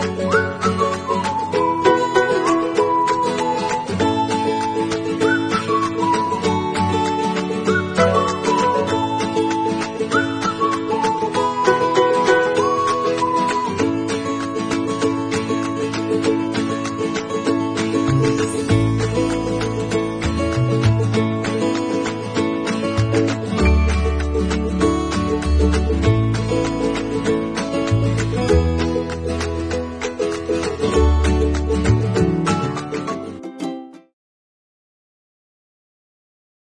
我。